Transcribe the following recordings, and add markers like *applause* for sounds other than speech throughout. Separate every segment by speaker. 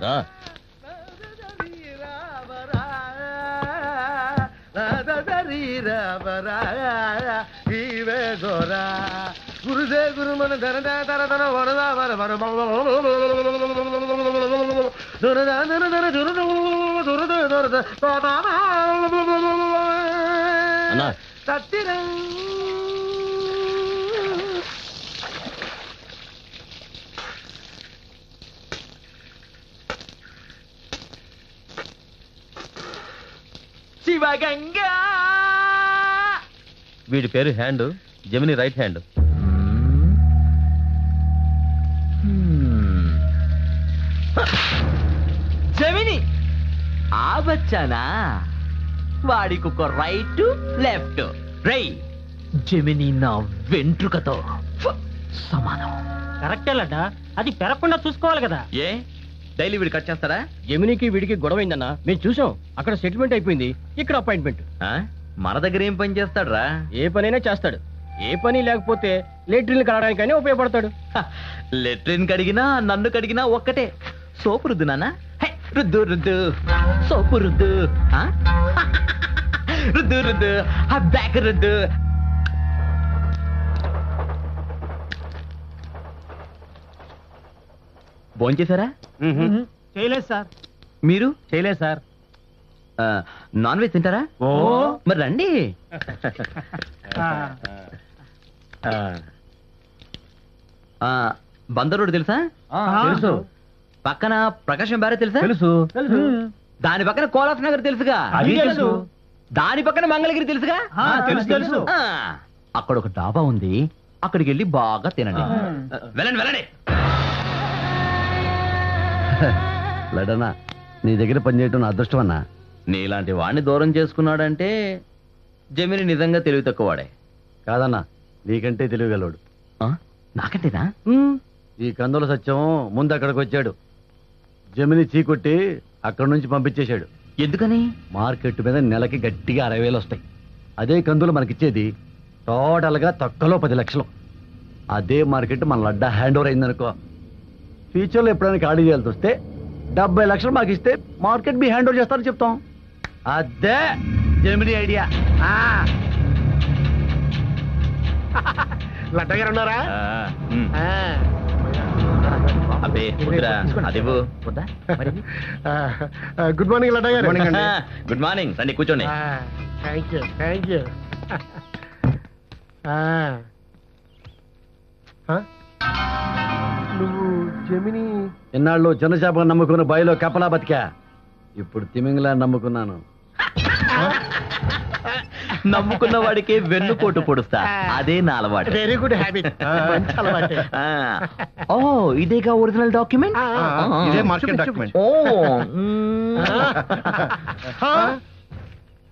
Speaker 1: தா குருதே குருமன தரதா தரதன வரதா வர வர துரதா துரதர துரத துரத
Speaker 2: துரத
Speaker 1: சத்திரம்.
Speaker 3: శివగంగా.
Speaker 2: వీడి పేరు hand Jamini right hand.
Speaker 3: Jamini ఆ బచ్చానా వాడికి ఒక రైట్ లెఫ్ట్. రై జమిని నా వెంట్రుకతో. సమానం.
Speaker 4: కరెక్టే లడ్డా అది పెరగకుండా చూసుకోవాలి కదా.
Speaker 3: ఏ? డైలీ వీడు కట్ చేస్తాడా?
Speaker 5: జమినికి వీడికి గొడవైందన్నా. మేము చూసాం అక్కడ సెటిల్మెంట్ అయిపోయింది. ఇక్కడ అపాయింట్మెంట్.
Speaker 3: ఆ? మన దగ్గర ఏం పని చేస్తాడ్రా?
Speaker 5: ఏ పనైనా చేస్తాడు. ఏ పని లేకపోతే లేట్రిన్ కడడానికైనా ఉపయోగపడతాడు.
Speaker 3: హ, లెట్రిన్ కడిగినా నన్ను కడిగినా ఒక్కటే. సోపు రుద్దు నాన్న. హే, రుద్దు రుద్దు. సోపు రుద్దు. ఆ? *laughs* రుద్దు రుద్దు. ఆ బ్యాక్ రుద్దు. భోంచేశారా?
Speaker 4: చేయలేదు సార్.
Speaker 3: మీరు?
Speaker 5: చేయలేదు సార్.
Speaker 3: నాన్ వెజ్ తింటారా?
Speaker 5: ఓ.
Speaker 3: మరి రండి. ఆ, బందర్ రోడ్ తెలుసా?
Speaker 5: తెలుసు.
Speaker 3: పక్కన ప్రకాశం బ్యారే తెలుసా?
Speaker 5: తెలుసు.
Speaker 3: దాని పక్కన కోలాస్ నగర్ తెలుసుగా?
Speaker 5: తెలుసు.
Speaker 3: దాని పక్కన మంగళగిరి తెలుసుగా?
Speaker 5: ఆ, తెలుసు, తెలుసు.
Speaker 3: అక్కడ ఒక డాబా ఉంది. అక్కడికి వెళ్ళి బాగా తినండి. వెళ్ళండి వెళ్ళండి. *laughs*
Speaker 1: లడనా నీ దగ్గర పనిచేయటం నా అదృష్టం అన్నా
Speaker 3: నీలాంటి వాడిని దూరం చేసుకున్నాడంటే జమిని నిజంగా తెలివి తక్కువవాడే.
Speaker 1: కాదన్నా నీకంటే తెలియగలవాడు
Speaker 3: నాకంటేనా?
Speaker 1: ఈ కందుల సత్యం ముందు అక్కడికి వచ్చాడు. జమిని చీకొట్టి అక్కడి నుంచి పంపించేశాడు.
Speaker 3: ఎందుకని?
Speaker 1: మార్కెట్ మీద నెలకి గట్టిగా అరవై వేలు వస్తాయి. అదే కందులు మనకిచ్చేది టోటల్గా తక్కువలో పది లక్షలు. అదే మార్కెట్ మన లడ్డా హ్యాండ్ ఓవర్ అయిందనుకో. ఫ్యూచర్లో ఎప్పుడైనా ఖాళీ చేయాల్సి వస్తే డెబ్బై లక్షలు మాకు ఇస్తే మార్కెట్ మీ హ్యాండ్ ఓవర్ చేస్తారని చెప్తాం. అదే జమిని ఐడియా. *laughs* లడ్డా గారు ఉన్నారా?
Speaker 3: ఆ, ఉమ్. అబ్బే వద్దురా, అదివ్వు. వద్దా? మరి? *laughs*
Speaker 1: గుడ్ మార్నింగ్ లడ్డా గారు.
Speaker 3: గుడ్ మార్నింగ్ *laughs* రండి కూర్చోండి.
Speaker 1: Thank you thank you. నువ్వు జమిని? ఎన్నాళ్ళు చిన్న చేప నమ్ముకున్న బాయిలో కపలా బతికా. ఇప్పుడు తిమింగలా నమ్ముకున్నాను.
Speaker 3: నమ్ముకున్న వాడికి వెన్నుపోటు పొడుస్తా. అదే నా అలవాటు
Speaker 1: వెరీ గుడ్ హ్యాబిట్ మంచి అలవాటే.
Speaker 3: ఆ. ఓ ఇదేగా ఒరిజినల్ డాక్యుమెంట్?
Speaker 1: ఇదే మార్కెట్ డాక్యుమెంట్.
Speaker 3: ఓ మ్మ్.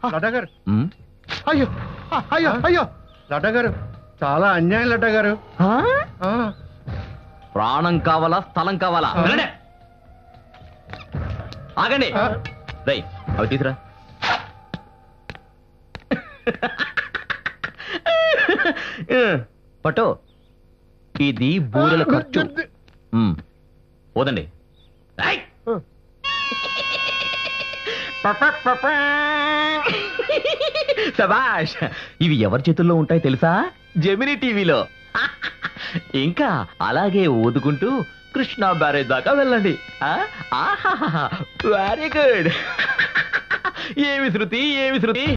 Speaker 1: లడ్డా గారు
Speaker 3: మ్మ్.
Speaker 1: అయ్యో అయ్యో అయ్యో. లడ్డా గారు చాలా అన్యాయం లడ్డా గారు
Speaker 3: ఆ? ప్రాణం కావాలా స్థలం కావాలా? వెళ్ళండి. ఆగండి. రై అవి తీసురా. పట్టు. ఇది బూరెల ఖర్చు. పోదండి. శబాష్ ఇవి ఎవరి చేతుల్లో ఉంటాయి తెలుసా? జెమిని టీవీలో. ఇంకా అలాగే ఊదుకుంటూ కృష్ణా బ్యారేజ్ దాకా వెళ్ళండి. వెరీ గుడ్ *laughs* ఏమి శృతి ఏమి శృతి?